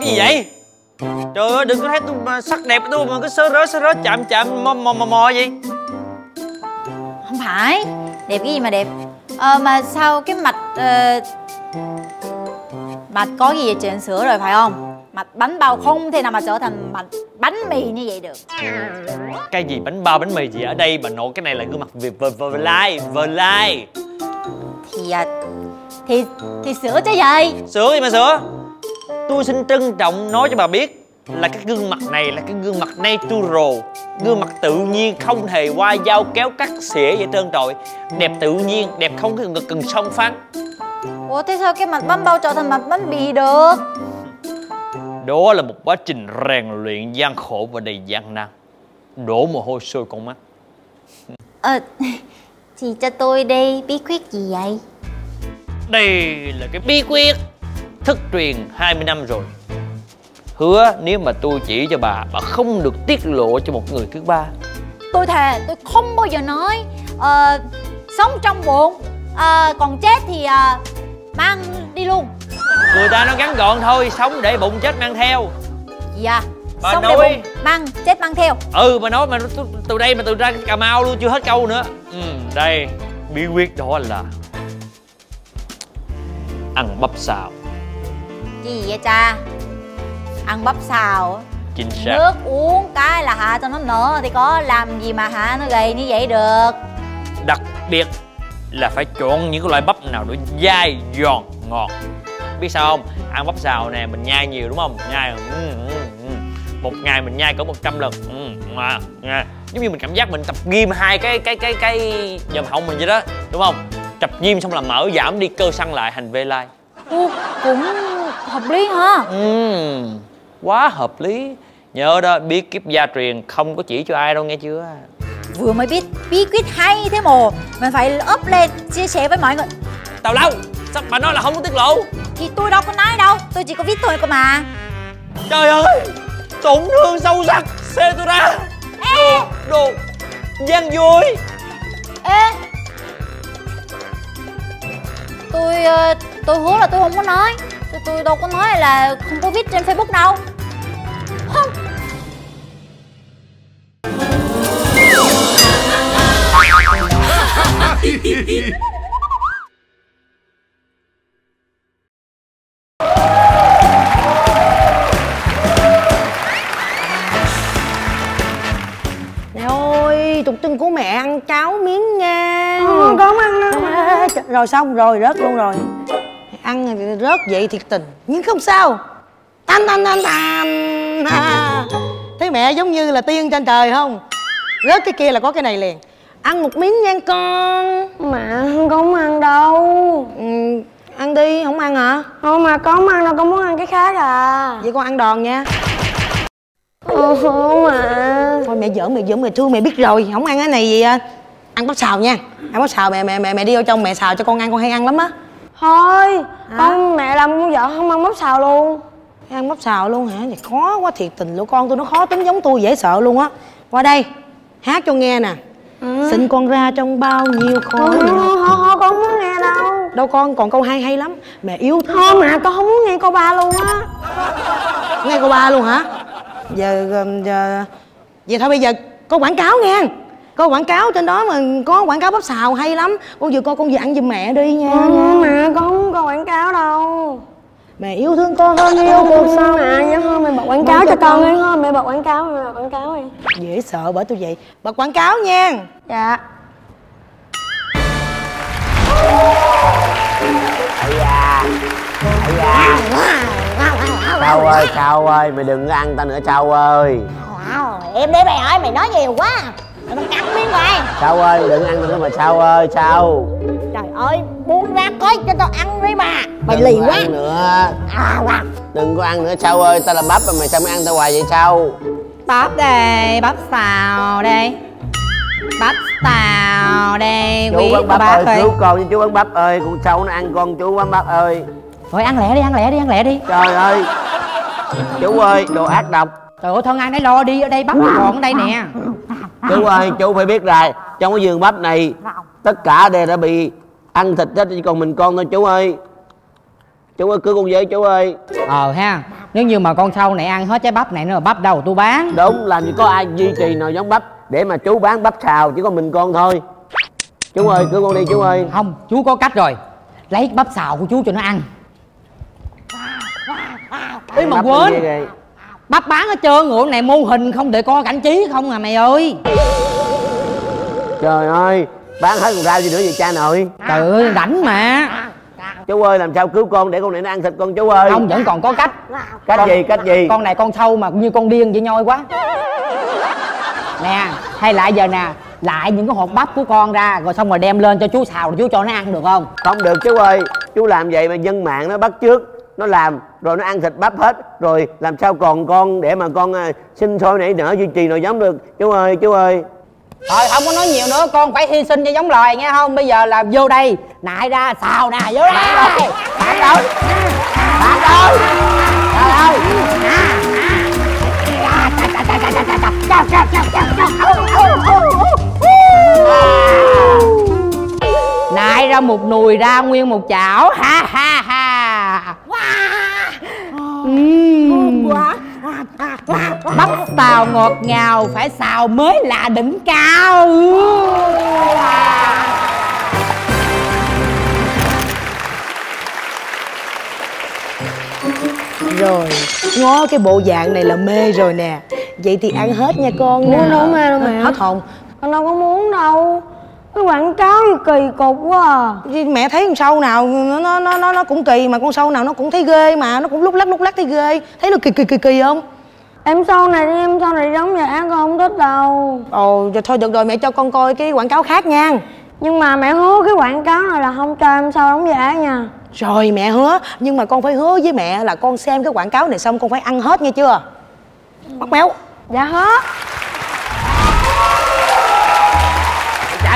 cái gì vậy? Trời ơi đừng có thấy tôi mà sắc đẹp của tôi mà cứ sơ rớ sơ rớ chạm chạm mò mò mò, mò gì phải. Đẹp cái gì mà đẹp? Ờ mà sao cái mạch ờ, Mạch có gì chỉnh sửa rồi phải không? Mạch bánh bao không thể nào mà trở thành mạch bánh mì như vậy được. Cái gì bánh bao bánh mì gì ở đây bà nội cái này là gương mặt việt vờ vờ lai vờ lai. Thì à, Thì thì sửa chứ gì sửa gì mà sửa? Tôi xin trân trọng nói cho bà biết là cái gương mặt này là cái gương mặt natural. Gương mặt tự nhiên không hề qua dao kéo cắt xỉa vậy trơn trọi. Đẹp tự nhiên đẹp không cần cần song phán Ủa thế sao cái mạch bánh bao trở thành mạch bánh mì được? Đó là một quá trình rèn luyện gian khổ và đầy gian nan. Đổ mồ hôi sôi con mắt. Ờ Thì cho tôi đi bí quyết gì vậy? Đây là cái bí quyết thất truyền 20 năm rồi hứa nếu mà tôi chỉ cho bà bà không được tiết lộ cho một người thứ ba. Tôi thề tôi không bao giờ nói ờ, Sống trong bụng ờ, Còn chết thì ờ, mang đi luôn. Người ta nó ngắn gọn thôi sống để bụng chết mang theo. À Bà Sống nói- để bụng mang chết mang theo. Ừ mà nói mà từ- đây mà từ ra cà mau luôn chưa hết câu nữa. Ừ đây bí quyết đó là ăn bắp xào. Gì vậy cha Ăn bắp xào chính xác. Nước uống cái là hạ cho nó nở Thì có làm gì mà hạ nó gầy như vậy được. Đặc biệt là phải chọn những cái loại bắp nào đó dai giòn ngọt. Biết sao không? Ăn bắp xào nè mình nhai nhiều đúng không? Nhai ừ, ừ, ừ. một ngày mình nhai cỡ 100 lần. Ừ, mà nha giống như mình cảm giác mình tập gym hai cái cái cái cái dòm họng mình vậy đó đúng không? Tập gym xong là mỡ giảm đi cơ săn lại hành vê lai Cũng hợp lý ha ừ, quá hợp lý. Nhớ đó biết kiếp gia truyền không có chỉ cho ai đâu nghe chưa? Vừa mới biết bí quyết hay thế mồ Mình phải up lên chia sẻ với mọi người. Tào lâu sao bà nói là không có tiết lộ. Thì tôi đâu có nói đâu Tôi chỉ có viết thôi cơ mà. Trời ơi Tổn thương sâu sắc Xe tôi ra. Đồ Đồ gian dối Ê! Tôi ờ, tôi hứa là tôi không có nói. Tôi, tôi đâu có nói là không có viết trên Facebook đâu Ơi, tục trưng của mẹ ăn cháo miếng nha. Không có ăn đâu Rồi xong rồi, rớt luôn rồi. Ăn rớt vậy thiệt tình Nhưng không sao. Tan tan tan tan à. Thấy mẹ giống như là tiên trên trời không? Rớt cái kia là có cái này liền. Ăn một miếng nha con. Mà con không ăn đâu. Ừ, Ăn đi, không ăn hả? Không mà con không ăn đâu, con muốn ăn cái khác à. Vậy con ăn đòn nha Không mà Thôi mẹ giỡn, mẹ giỡn, mẹ thương mẹ biết rồi. Không ăn cái này gì à. Ăn bắp xào nha. Ăn bắp xào mẹ mẹ mẹ mẹ đi vô trong mẹ xào cho con ăn con hay ăn lắm á. Thôi, con mẹ làm con vợ không ăn bắp xào luôn. Ăn bắp xào luôn hả? Thì khó quá thiệt tình lũ con tôi nó khó tính giống tôi dễ sợ luôn á. Qua đây hát cho nghe nè. Xin con ra trong bao nhiêu khói Không, không, không, con không muốn nghe đâu. Đâu con còn câu hay hay lắm. Mẹ yêu thương. Thôi mà con không muốn nghe câu ba luôn á. Nghe câu ba luôn hả giờ giờ vậy thôi bây giờ có quảng cáo nghe. Có quảng cáo trên đó mà có quảng cáo bắp xào hay lắm. Con vừa coi con vừa ăn giùm mẹ đi nha. Nhưng mà con không có quảng cáo đâu. Mẹ yêu thương con hơn yêu cuộc Sao sống mà nhớ thôi mày bật quảng cáo cho con đi thôi mày bật quảng cáo mày bật quảng cáo đi. Dễ sợ bởi tôi vậy. Bật quảng cáo nha. Dạ Châu ơi, Châu ơi, mày đừng có ăn tao nữa Châu ơi? Wow, em để mày hỏi mày nói nhiều quá. Mày đang cắn miếng rồi Châu ơi, đừng ăn nữa mà Châu ơi, Châu Trời ơi, buông ra coi cho tao ăn đi mà. Mày Đừng lì quá. ăn nữa. À, wow. Đừng có ăn nữa Châu ơi, tao là bắp mà mày sao mày ăn tao hoài vậy Châu Bắp đây, bắp xào đây. Bắp xào đây chú quý bắp bác ơi ơi. cứu con với chú bắp ơi. Con sâu nó ăn con chú bán bắp ơi thôi ăn lẹ đi ăn lẹ đi ăn lẹ đi. Trời ơi. Chú ơi đồ ác độc. Trời ơi thân ăn đấy lo đi ở đây bắp còn ở đây nè. Chú ơi chú phải biết rồi trong cái vườn bắp này tất cả đều đã bị ăn thịt hết chỉ còn mình con thôi chú ơi. Chú ơi cứu con với chú ơi. Ờ ha nếu như mà con sâu này ăn hết trái bắp này nữa bắp đâu tôi bán? Đúng làm gì có ai duy trì nồi giống bắp để mà chú bán bắp xào chỉ có mình con thôi. Chú ơi cứu con đi chú ơi. Không chú có cách rồi. Lấy bắp xào của chú cho nó ăn Ý mà quên. bắp bán hết trơn ngựa này mô hình không để coi cảnh trí không à mày ơi. Trời ơi bán hết còn rau gì nữa vậy cha nội? Trời ơi rảnh mà. Chú ơi làm sao cứu con để con này nó ăn thịt con chú ơi? Ông vẫn còn có cách. Cách con- gì cách gì? con này con sâu mà như con điên vậy nhoi quá. Nè hay lại giờ nè lại những cái hột bắp của con ra rồi xong rồi đem lên cho chú xào rồi chú cho nó ăn được không? Không được chú ơi. Chú làm vậy mà dân mạng nó bắt trước nó làm rồi nó ăn thịt bắp hết rồi làm sao còn con để mà con à, sinh sôi nảy nở duy trì nồi giống được. Chú ơi chú ơi. Thôi không có nói nhiều nữa con phải hy sinh cho giống loài nghe không? Bây giờ là vô đây. Nại ra xào nè vô đây. Bạn đâu? Bạn đâu? Trời ơi. Nại ra một nùi ra nguyên một chảo. Ha ha ha Ừm. bắp xào ngọt ngào phải xào mới là đỉnh cao. Rồi ngó cái bộ dạng này là mê rồi nè. Vậy thì ăn hết nha con Muốn đâu mê đâu mẹ. hết hồn. Con đâu có muốn đâu Cái quảng cáo kỳ cục quá à. Mẹ thấy con sâu nào nó nó nó nó- cũng kỳ mà con sâu nào nó cũng thấy ghê mà nó cũng lúc lắc lúc lắc thấy ghê. Thấy nó kỳ kỳ kỳ kỳ không? Em sau này em sau này giống vậy con không thích đâu. Ồ rồi thôi được rồi mẹ cho con coi cái quảng cáo khác nha. Nhưng mà mẹ hứa cái quảng cáo này là không cho em sau đóng giả nha. Rồi mẹ hứa nhưng mà con phải hứa với mẹ là con xem cái quảng cáo này xong con phải ăn hết nghe chưa? Bắt béo Dạ hứa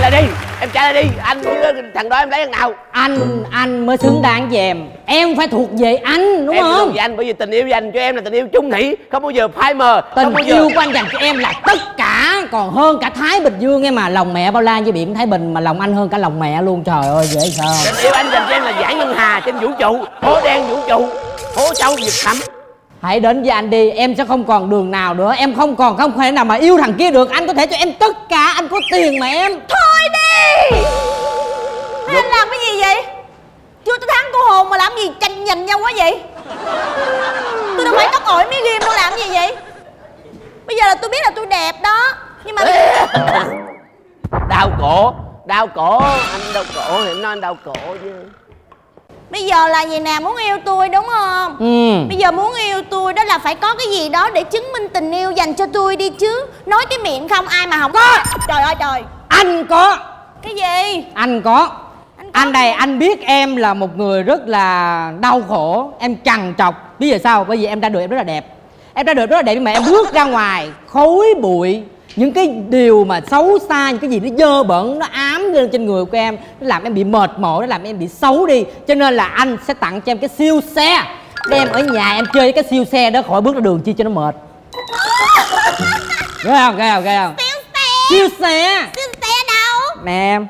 trả lại đi. Em trả lại đi. Anh với thằng đó em lấy thằng nào? Anh anh mới xứng đáng về em. Em phải thuộc về anh đúng em không? thuộc về anh bởi vì tình yêu dành cho em là tình yêu chung thủy. Không bao giờ phai mờ tình không bao giờ yêu của anh dành cho em là tất cả. Còn hơn cả thái bình dương em mà lòng mẹ bao la với biển thái bình mà lòng anh hơn cả lòng mẹ luôn. Trời ơi dễ sao. Tình yêu anh dành cho em là giải ngân hà trên vũ trụ hố đen vũ trụ hố sâu vực thẳm hãy đến với anh đi em sẽ không còn đường nào nữa. Em không còn không thể nào mà yêu thằng kia được. Anh có thể cho em tất cả anh có tiền mà em. Thôi đi! Hai anh làm cái gì vậy? Chưa tới tháng cô hồn mà làm gì tranh giành nhau quá vậy? Tôi đâu phải tóc ổi mấy ghim đâu làm gì vậy? Bây giờ là tôi biết là tôi đẹp đó Nhưng mà đau cổ đau cổ. Anh đau cổ thì em nói anh đau cổ chứ bây giờ là gì nè muốn yêu tôi đúng không? Ừ. Bây giờ muốn yêu tôi đó là phải có cái gì đó để chứng minh tình yêu dành cho tôi đi chứ. Nói cái miệng không ai mà không có. Trời ơi trời. Anh có. Cái gì? Anh có. Anh có anh đây anh biết em là một người rất là đau khổ em trằn trọc. Biết giờ sao? Bởi vì em ra được em rất là đẹp. Em ra được rất là đẹp nhưng mà em bước ra ngoài khói bụi những cái điều mà xấu xa những cái gì nó dơ bẩn nó ám lên trên người của em nó làm em bị mệt mỏi nó làm em bị xấu đi. Cho nên là anh sẽ tặng cho em cái siêu xe. Đem ở nhà em chơi cái siêu xe đó khỏi bước ra đường chi cho nó mệt. Ghê không? Ghê không? Ghê không? Siêu xe. Siêu xe. Siêu xe đâu? Nè em.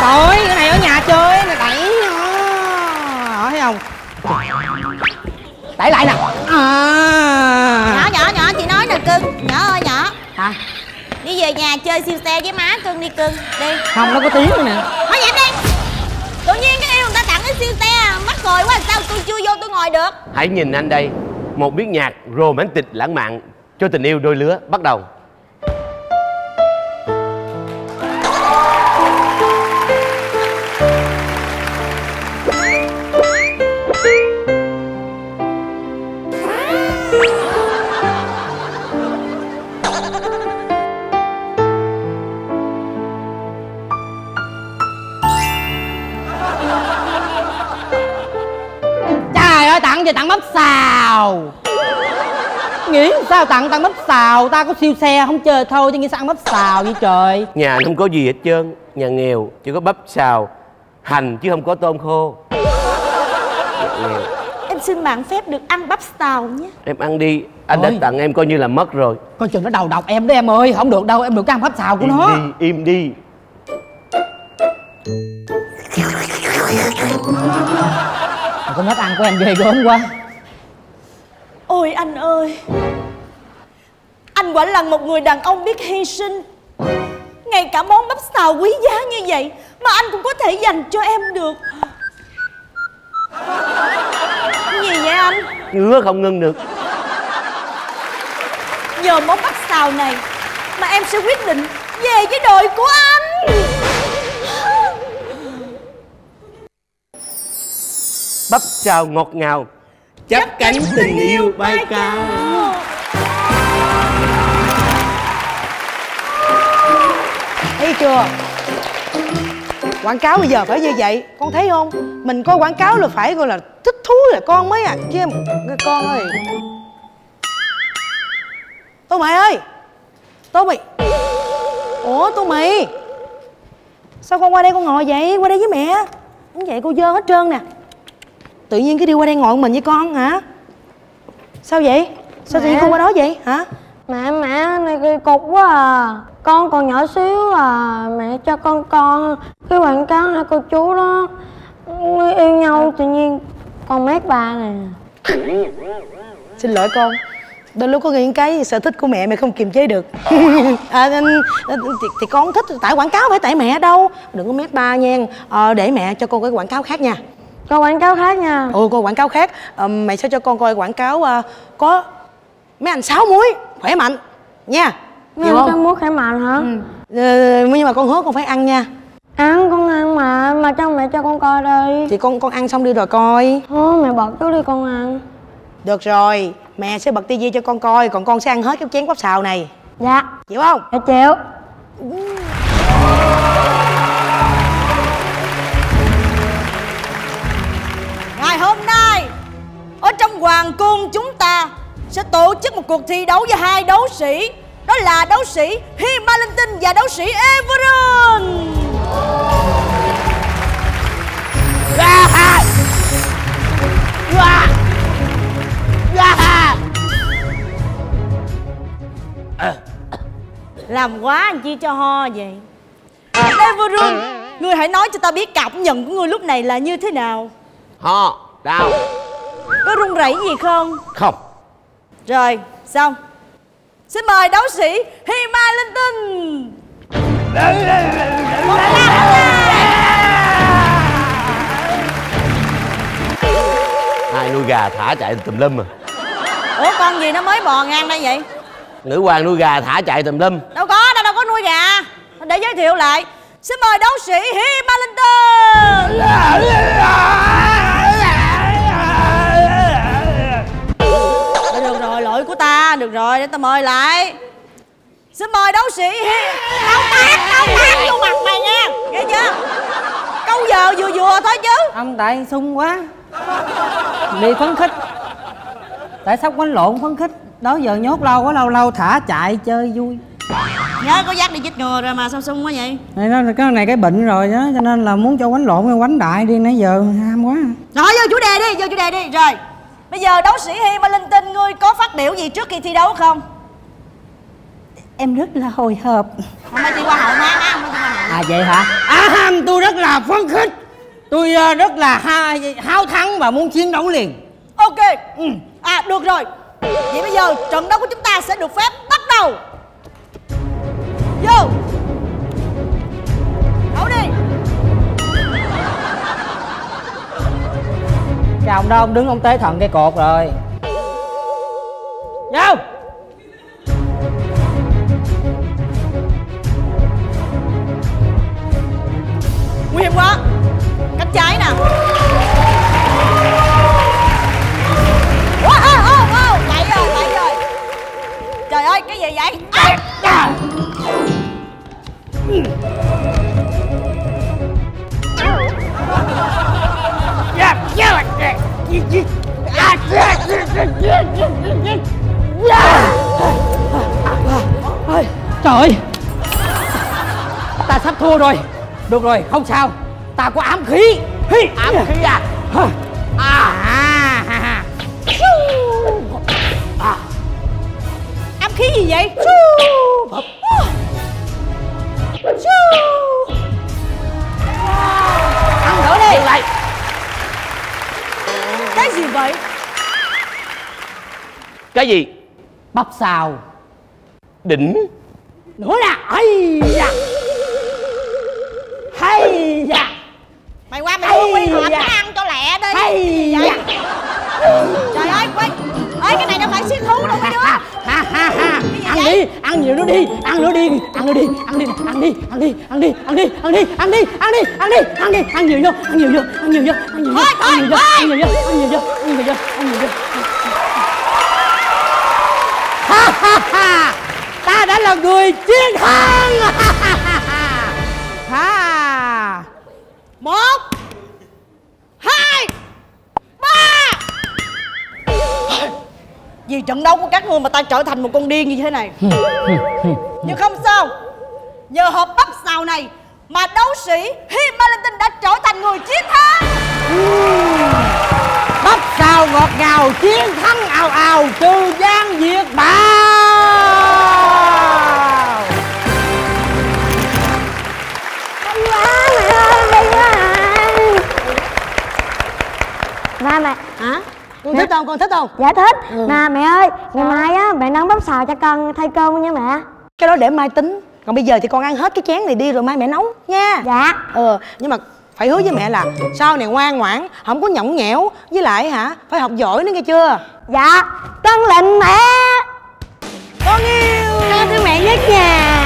Trời cái này ở nhà chơi này đẩy nó thấy không đẩy lại nè. À. Nhỏ nhỏ nhỏ chị nói nè cưng. Nhỏ ơi nhỏ. Hả? Đi về nhà chơi siêu xe với má cưng đi cưng. Đi. Không nó có tiếng nữa nè. Thôi dẹp đi. Tự nhiên cái yêu người ta tặng cái siêu xe Mắc cười quá sao tôi chưa vô tôi ngồi được? Hãy nhìn anh đây một biến nhạc romantic lãng mạn. Cho tình yêu đôi lứa bắt đầu ơi tặng bắp xào. Nghĩ sao tặng tặng bắp xào? Ta có siêu xe không chơi thôi chứ nghĩ sao ăn bắp xào vậy trời? Nhà anh không có gì hết trơn nhà nghèo chỉ có bắp xào hành chứ không có tôm khô. Em xin mạng phép được ăn bắp xào nhé. Em ăn đi anh đã Ôi. tặng em coi như là mất rồi. Coi chừng nó đầu độc em đó em ơi không được đâu em được cái ăn bắp xào của im nó. đi im đi Con nết ăn của em ghê gớm quá. Ôi anh ơi Anh quả là một người đàn ông biết hy sinh. Ngay cả món bắp xào quý giá như vậy Mà anh cũng có thể dành cho em được. Cái gì vậy anh? Ngứa không ngưng được. Nhờ món bắp xào này Mà em sẽ quyết định về với đội của anh bắp xào ngọt ngào. Chắp cánh tình yêu bay cao. thấy chưa? Quảng cáo bây giờ phải như vậy. Con thấy không? Mình coi quảng cáo là phải gọi là thích thú là con mới à? Chứ con ơi. Tô mì ơi! Tô mì ủa tô mì sao con qua đây con ngồi vậy? Qua đây với mẹ. Không vậy cô dơ hết trơn nè tự nhiên cái đi qua đây ngồi mình với con hả? Sao vậy? Sao tự nhiên con qua đó vậy? Hả? Mẹ mẹ này kỳ cục quá à. Con còn nhỏ xíu à. Mẹ cho con con Cái quảng cáo hai cô chú đó. Yêu nhau tự nhiên Con mét bà nè. Xin lỗi con. Đôi lúc có những cái sở thích của mẹ mẹ không kiềm chế được. À, thì, thì con không thích tại quảng cáo phải tại mẹ đâu. Đừng có mét ba nha. Ờ, để mẹ cho con cái quảng cáo khác nha Có quảng cáo khác nha. Ừ coi quảng cáo khác. Ờ, mẹ sẽ cho con coi quảng cáo ờ, có mấy anh sáu muối khỏe mạnh nha. Mấy anh không? muối khỏe mạnh hả? Ờ, nhưng mà con hứa con phải ăn nha. Ăn con ăn mà Mà cho mẹ cho con coi đi. Thì con con ăn xong đi rồi coi. Thôi mẹ bật trước đi con ăn. Được rồi mẹ sẽ bật tivi cho con coi còn con sẽ ăn hết cái chén bắp xào này. Dạ. Chịu không? Dạ chịu tổ chức một cuộc thi đấu với hai đấu sĩ Đó là đấu sĩ Hima Linh Tinh và đấu sĩ Everon. Làm quá anh chi cho ho vậy. Everon Ngươi hãy nói cho ta biết cảm nhận của ngươi lúc này là như thế nào. Ho đau. Có run rẩy gì không? Không Rồi, xong. Xin mời đấu sĩ Hima Linh Tinh. Hai nuôi gà thả chạy tùm lum à. Ủa con gì nó mới bò ngang đây vậy? Nữ hoàng nuôi gà thả chạy tùm lum. Đâu có, đâu đâu có nuôi gà. Để giới thiệu lại. Xin mời đấu sĩ Hima Linh Tinh Lỗi của ta. Được rồi, để ta mời lại. Xin mời đấu sĩ. Câu tác, câu tác vô mặt mày nha. Nghe chưa? Câu giờ vừa vừa thôi chứ. Ông tại sung quá. Đi phấn khích. Tại sắp quánh lộn phấn khích? Đó giờ nhốt lâu quá lâu lâu thả chạy chơi vui. Nhớ có dắt đi chích ngừa rồi mà sao sung quá vậy? Này nó cái này cái bệnh rồi đó cho nên là muốn cho quánh lộn quánh đại đi nãy giờ ham quá. Rồi vô chủ đề đi, vô chủ đề đi. Rồi Bây giờ đấu sĩ Hi và Linh Tinh Ngươi có phát biểu gì trước khi thi đấu không? Em rất là hồi hộp. Hôm nay thi qua hậu qua hậu à vậy hả? À tôi rất là phấn khích. Tôi ờ, rất là ha, háo thắng và muốn chiến đấu liền. Ok. À được rồi. Vậy bây giờ trận đấu của chúng ta sẽ được phép bắt đầu. Vô cái ông đó ông đứng ông tế thần cây cột rồi. Vô! Ta sắp thua rồi. Được rồi không sao. Ta có ám khí. Hi. ám khí à? À, à. Ám khí gì vậy? Ăn thử đi. Lại Cái gì vậy? Cái gì? Bắp xào. Đỉnh. Nữa nè. Ây da Hay vậy? Trời ơi quay Ê cái này đâu phải xiên thú đâu mấy đứa ha ha ha ha ăn đi ăn nhiều nữa đi ăn nữa đi ăn nữa đi ăn đi ăn đi ăn đi ăn đi ăn đi ăn đi ăn đi ăn đi ăn đi ăn đi ăn nhiều vô ăn nhiều vô ăn nhiều vô ăn nhiều vô ăn nhiều vô ăn nhiều vô ăn nhiều vô ăn nhiều vô ăn nhiều vô ha ha ha ta đã là người chiến thắng ha Một Vì trận đấu của các ngươi mà ta trở thành một con điên như thế này. Nhưng không sao. Nhờ hộp bắp xào này Mà đấu sĩ Himalaya đã trở thành người chiến thắng. Bắp xào ngọt ngào chiến thắng ào ào trừ gian diệt à Ba mẹ hả con thích không? Con thích không? Dạ thích. Mà mẹ ơi Ngày mai á mẹ nấu bắp xào cho con thay cơm nha mẹ. Cái đó để mai tính. Còn bây giờ thì con ăn hết cái chén này đi rồi mai mẹ nấu nha. Dạ. Ờ nhưng mà phải hứa với mẹ là sau này ngoan ngoãn không có nhõng nhẽo với lại hả phải học giỏi nữa nghe chưa? Dạ Con lệnh mẹ. Con yêu. Con thương mẹ nhất nha